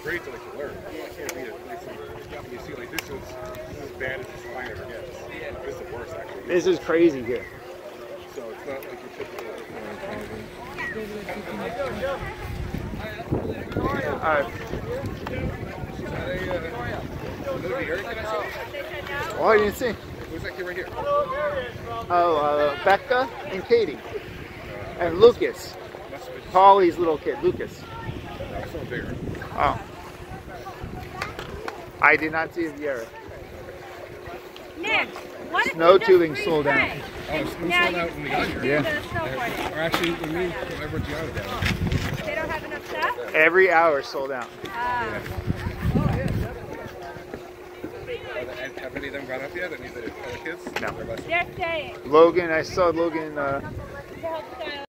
great to like learn. I can't read it. Like, you see, like this is this is bad as the spine ever gets. This is the worst actually. This is crazy here. So it's not like your typical. All right. Oh, I didn't see. Who's that kid right here? Oh, uh, Becca and Katie. And Lucas. Polly's little kid, Lucas. no, someone bigger. Oh. I did not see Viera. Nick, what Snow you tubing sold repay? out. Oh, it's Now sold out when we got here. Yeah. Or actually, when we whenever Gianna down. They don't have enough staff? Every hour sold out. Ah. And have any of them gone up yet? Any of the kids? No. They're less- staying. Logan, I saw Logan uh, The whole style